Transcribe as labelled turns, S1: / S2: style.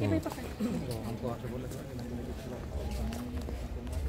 S1: ये भाई पकड़।